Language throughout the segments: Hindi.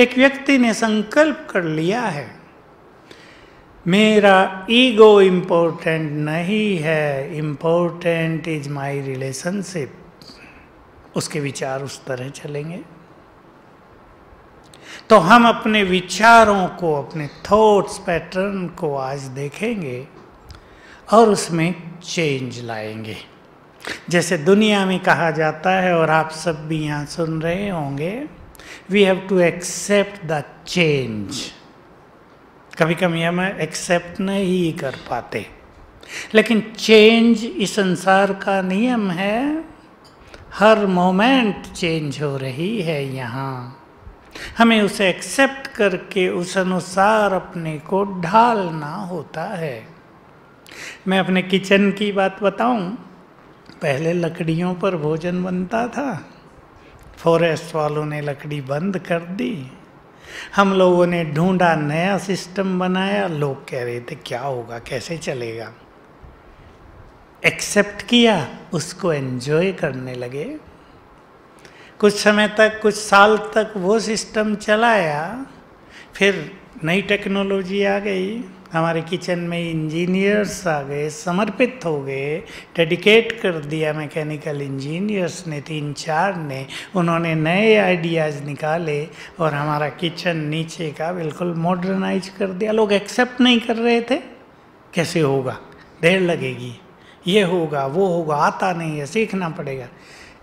एक व्यक्ति ने संकल्प कर लिया है, मेरा ईगो इम्पोर्टेंट नहीं है, इम्पोर्टेंट इज़ माई रिलेशनशिप। उसके विचार उस तरह चलेंगे। तो हम अपने विचारों को, अपने थॉट्स पैटर्न को आज देखेंगे और उसमें चेंज लाएँगे। जैसे दुनिया में कहा जाता है और आप सब भी यहाँ सुन रहे होंगे we have to accept the change कभी कभी हम एक्सेप्ट नहीं कर पाते। लेकिन चेंज इस संसार का नियम है। हर मोमेंट चेंज हो रही है यहाँ। हमें उसे एक्सेप्ट करके उस अनुसार अपने को ढालना होता है। मैं अपने किचन की बात बताऊँ। पहले लकड़ियों पर भोजन बनता था। फॉरेस्ट वालों ने लकड़ी बंद कर दी। हम लोगों ने ढूंढा, नया सिस्टम बनाया। लोग कह रहे थे, क्या होगा? कैसे चलेगा? एक्सेप्ट किया, उसको एंजॉय करने लगे। कुछ समय तक, कुछ साल तक वो सिस्टम चलाया। फिर नई टेक्नोलॉजी आ गई। हमारे किचन में इंजीनियर्स आ गए, समर्पित हो गए, डेडिकेट कर दिया मैकेनिकल इंजीनियर्स ने, तीन चार ने, उन्होंने नए आइडियाज़ निकाले और हमारा किचन नीचे का बिल्कुल मॉडर्नाइज कर दिया। लोग एक्सेप्ट नहीं कर रहे थे। कैसे होगा? देर लगेगी। ये होगा, वो होगा, आता नहीं है, सीखना पड़ेगा।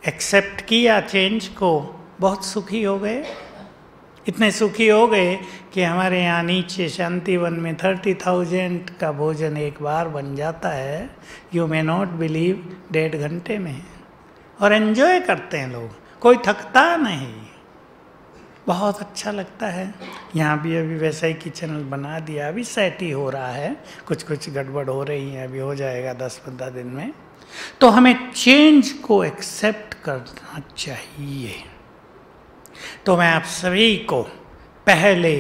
एक्सेप्ट किया चेंज को, बहुत सुखी हो गए। इतने सुखी हो गए कि हमारे यहाँ नीचे शांतिवन में थर्टी थाउज़ेंड का भोजन एक बार बन जाता है। यू मे नॉट बिलीव डेढ़ घंटे में और एन्जॉय करते हैं लोग। कोई थकता नहीं। बहुत अच्छा लगता है। यहाँ भी अभी वैसा ही किचन बना दिया। अभी सेट ही हो रहा है। कुछ कुछ गड़बड़ हो रही है। अभी हो जाएगा दस पंद्रह दिन में। तो हमें चेंज को एक्सेप्ट करना चाहिए। तो मैं आप सभी को पहले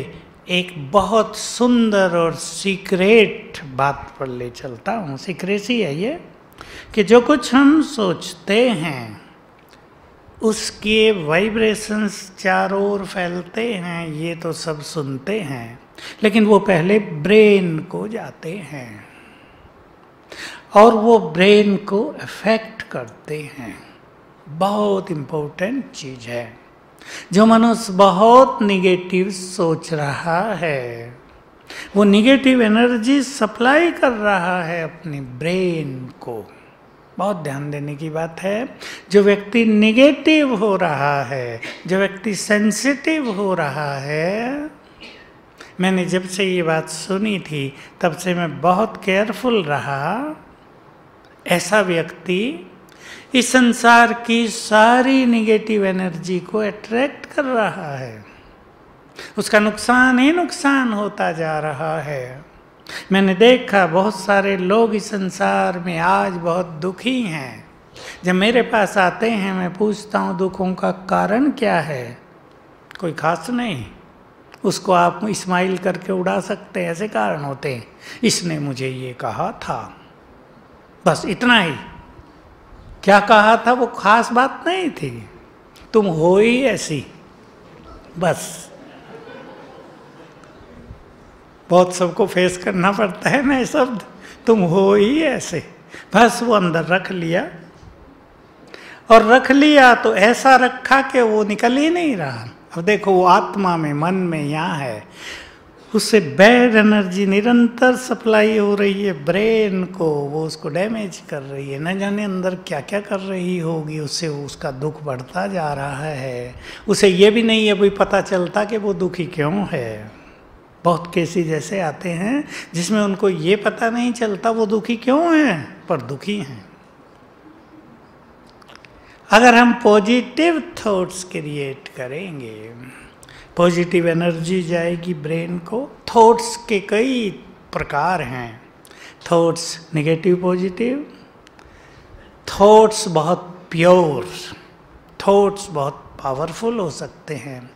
एक बहुत सुंदर और सीक्रेट बात पर ले चलता हूँ। सीक्रेसी है ये कि जो कुछ हम सोचते हैं, उसके वाइब्रेशंस चारों ओर फैलते हैं, ये तो सब सुनते हैं, लेकिन वो पहले ब्रेन को जाते हैं और वो ब्रेन को अफेक्ट करते हैं। बहुत इम्पोर्टेंट चीज़ है। जो मनुष्य बहुत निगेटिव सोच रहा है, वो निगेटिव एनर्जी सप्लाई कर रहा है अपने ब्रेन को। बहुत ध्यान देने की बात है, जो व्यक्ति निगेटिव हो रहा है, जो व्यक्ति सेंसिटिव हो रहा है, मैंने जब से ये बात सुनी थी, तब से मैं बहुत केयरफुल रहा। ऐसा व्यक्ति इस संसार की सारी निगेटिव एनर्जी को अट्रैक्ट कर रहा है। उसका नुकसान ही नुकसान होता जा रहा है। मैंने देखा बहुत सारे लोग इस संसार में आज बहुत दुखी हैं। जब मेरे पास आते हैं, मैं पूछता हूँ, दुखों का कारण क्या है? कोई खास नहीं। उसको आप स्माइल करके उड़ा सकते हैं, ऐसे कारण होते हैं। इसने मुझे ये कहा था। बस इतना ही। क्या कहा था वो खास बात नहीं थी। तुम हो ही ऐसी। बस। बहुत सबको फेस करना पड़ता है ना शब्द। तुम हो ही ऐसे। बस वो अंदर रख लिया। और रख लिया तो ऐसा रखा कि वो निकल ही नहीं रहा। अब देखो वो आत्मा में, मन में यहाँ है। उससे बैड एनर्जी निरंतर सप्लाई हो रही है ब्रेन को, वो उसको डैमेज कर रही है। न जाने अंदर क्या क्या कर रही होगी, उससे उसका दुख बढ़ता जा रहा है। उसे ये भी नहीं है पता चलता कि वो दुखी क्यों है। बहुत केसेज ऐसे आते हैं, जिसमें उनको ये पता नहीं चलता वो दुखी क्यों है, पर दुखी हैं। अगर हम पॉजिटिव थॉट्स क्रिएट करेंगे पॉजिटिव एनर्जी जाएगी ब्रेन को। थॉट्स के कई प्रकार हैं। थॉट्स नेगेटिव पॉजिटिव थॉट्स बहुत प्योर थॉट्स बहुत पावरफुल हो सकते हैं।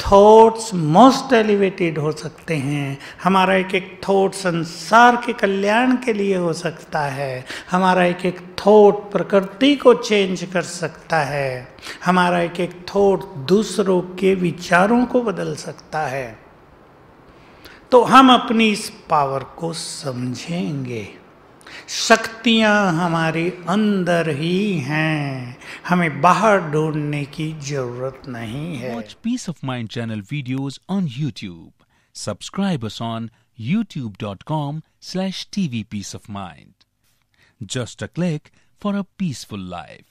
थॉट्स मोस्ट एलिवेटेड हो सकते हैं। हमारा एक एक थॉट संसार के कल्याण के लिए हो सकता है। हमारा एक एक थॉट प्रकृति को चेंज कर सकता है। हमारा एक एक थॉट दूसरों के विचारों को बदल सकता है। तो हम अपनी इस पावर को समझेंगे। शक्तियाँ हमारे अंदर ही हैं। हमें बाहर ढूँढने की ज़रूरत नहीं है। Watch peace of mind channel videos on YouTube subscribe on YouTube dot com slash TV peace of mind just a click for a peaceful life